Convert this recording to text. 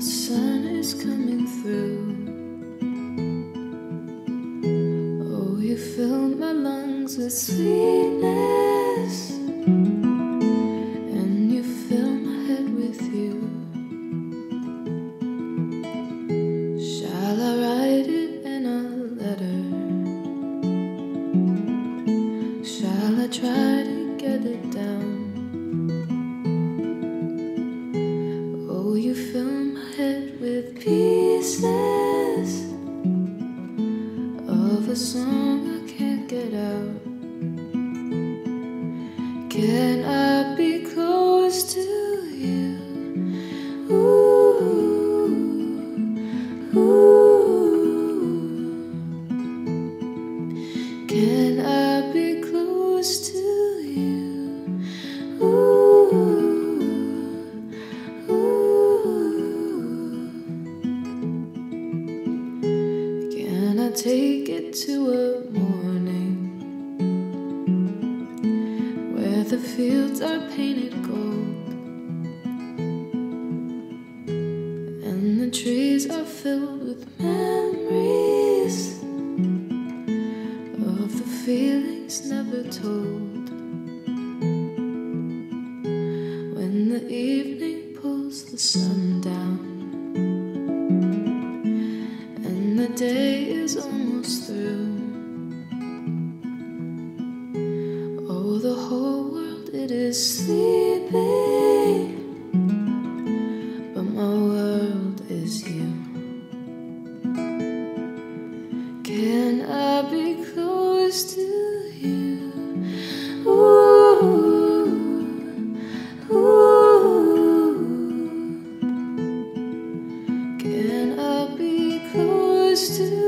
is coming through. Oh, you fill my lungs with sweetness, and you fill my head with you. Shall I write it in a letter? Shall I try to get it down? Song I can't get out. Can I be close to you? Ooh, ooh. Can I take it to a morning where the fields are painted gold and the trees are filled with memories of the feelings never told? When the evening pulls the sun almost through. Oh, the whole world, it is sleeping, but my world is you. Can I be close to you? Ooh, ooh. Can I be close to you?